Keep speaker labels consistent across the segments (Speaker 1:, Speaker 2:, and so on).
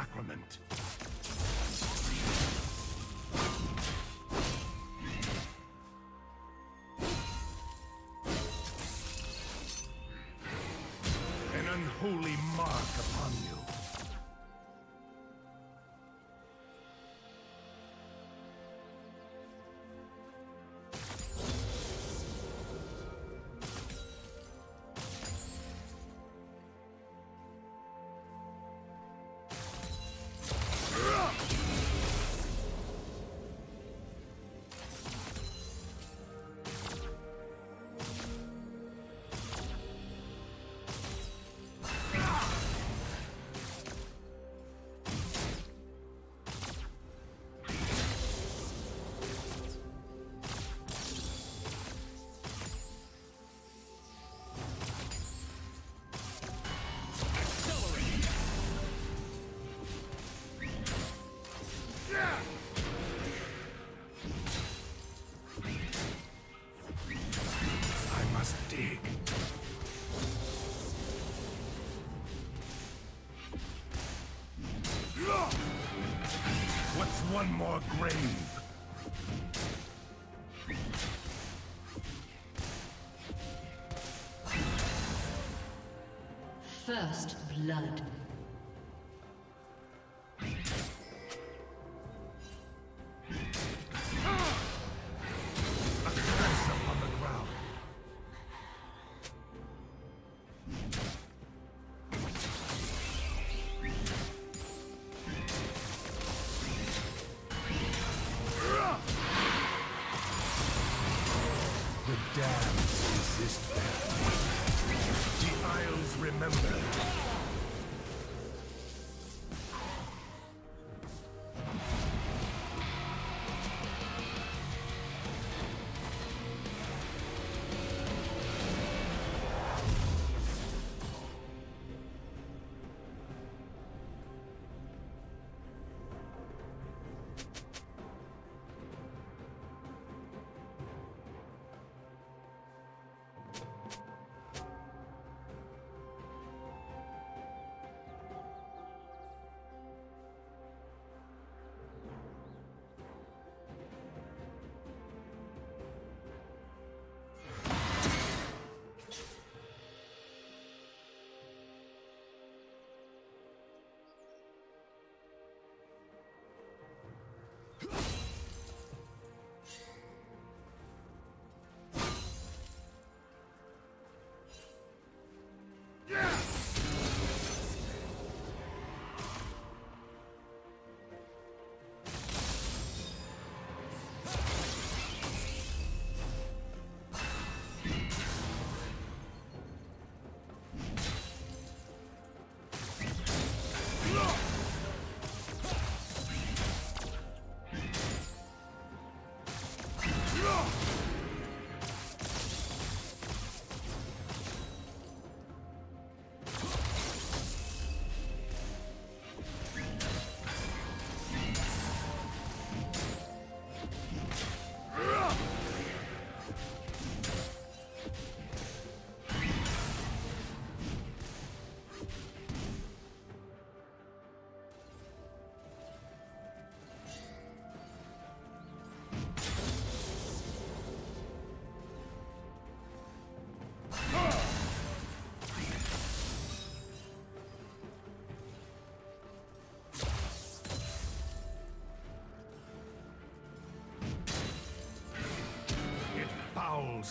Speaker 1: sacrament. An unholy mark upon you. More grave?
Speaker 2: First blood.
Speaker 1: The damned resist death. The Isles remember.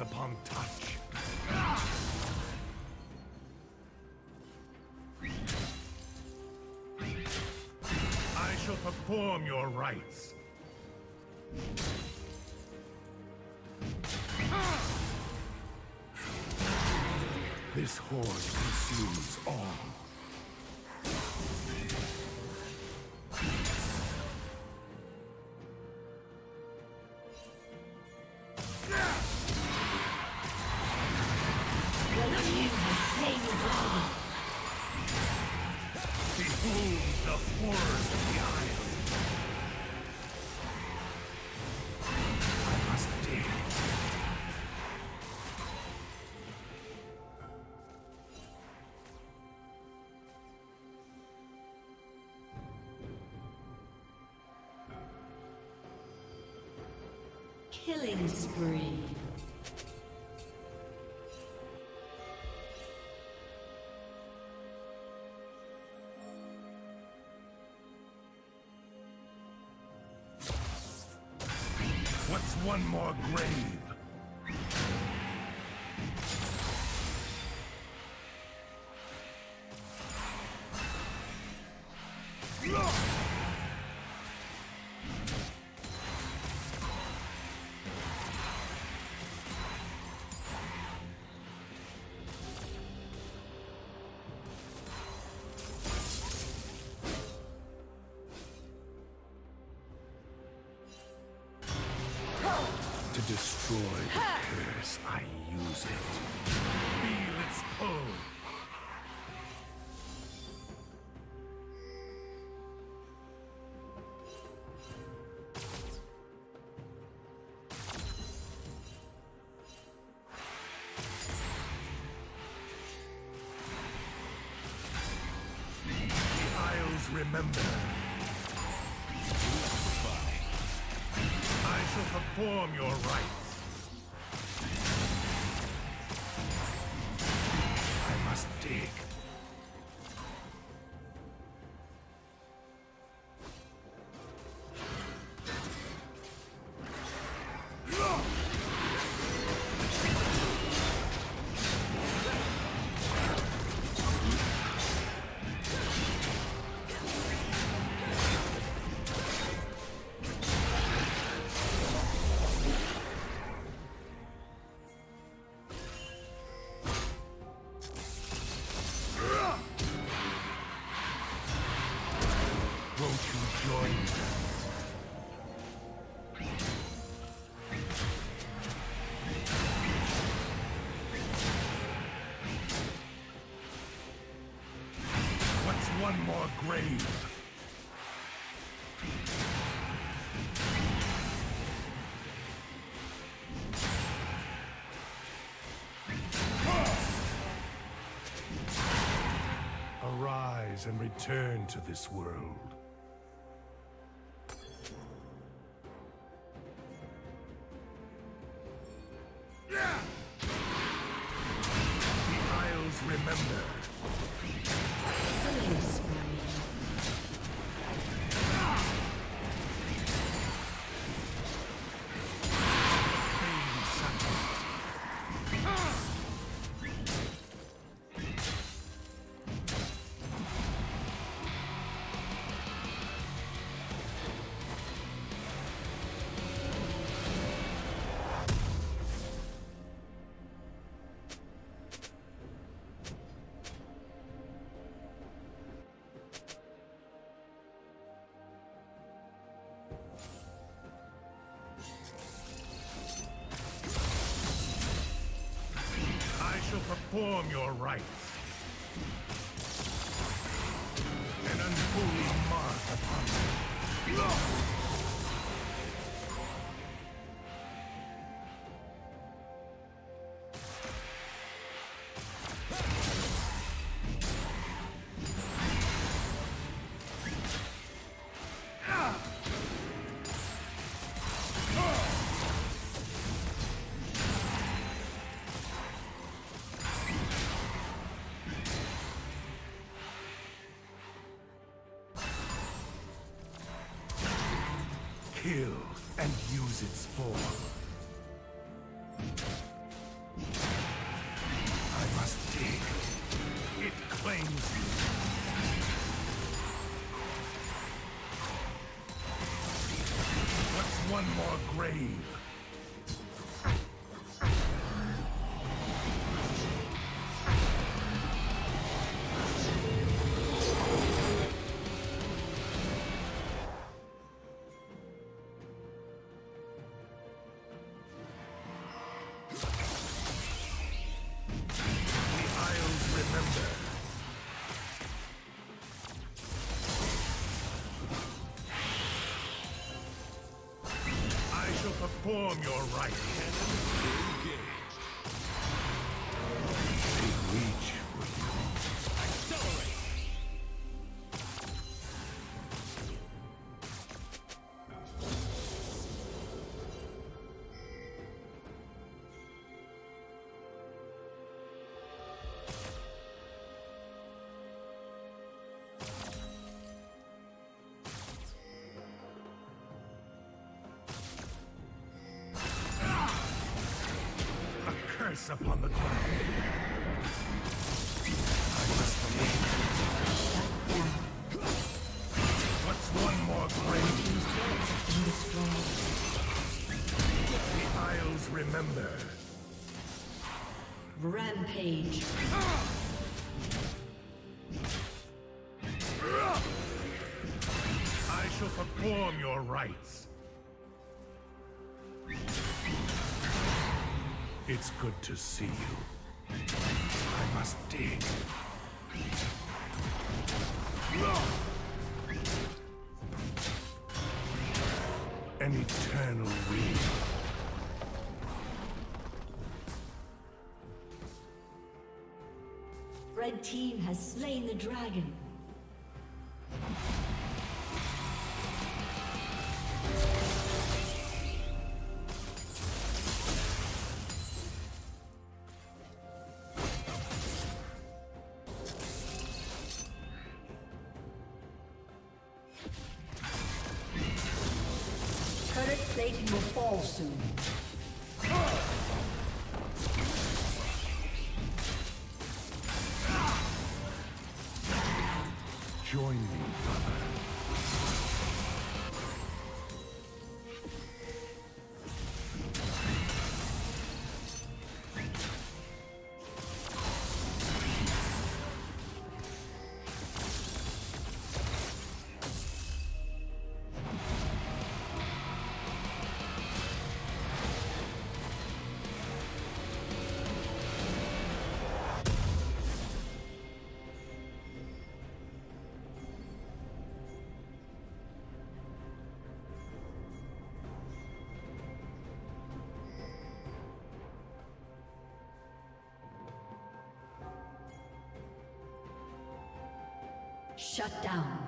Speaker 1: Upon touch. I shall perform your rites. This horde consumes all. horrors of the
Speaker 2: Killing spree.
Speaker 1: One more grave? Remember. I shall perform your rites. Arise and return to this world. Perform your rites. An unholy mark upon you. Kill and use its form. Perform your rite, They Curse upon the ground. I must What's one more grave? The Isles remember.
Speaker 2: Rampage.
Speaker 1: I shall perform your rites. It's good to see you. I must dig. An eternal weave.
Speaker 2: Red team has slain the dragon. Shut down.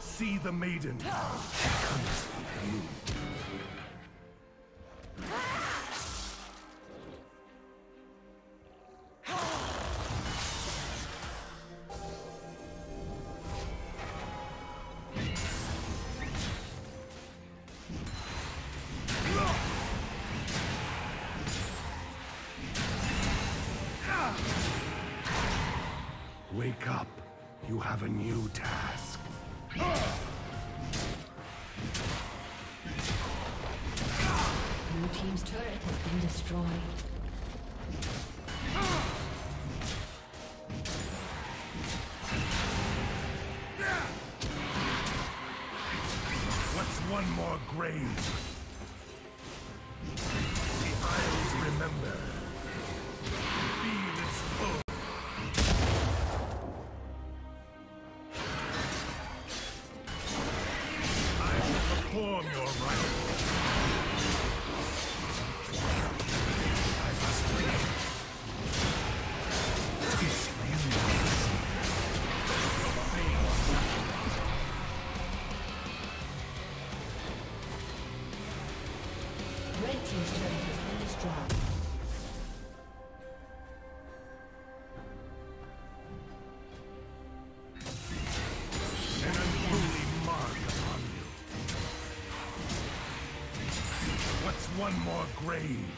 Speaker 1: See the maiden.
Speaker 2: Turret has been destroyed.
Speaker 1: What's one more grave? One more grave?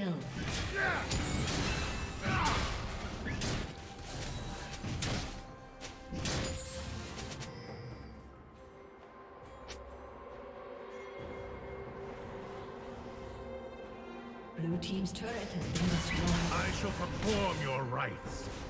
Speaker 2: Kill. Blue team's turret has been destroyed.
Speaker 1: I shall perform your rites.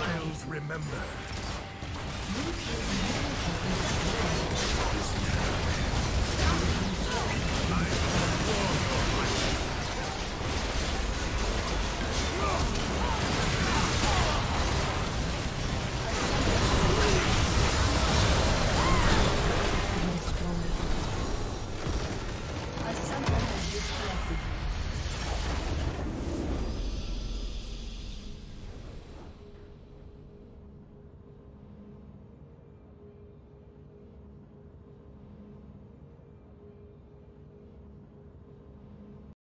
Speaker 1: Will remember.